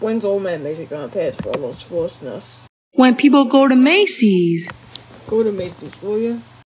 When's old man Macy gonna pass for all those force? When people go to Macy's. Go to Macy's, will you?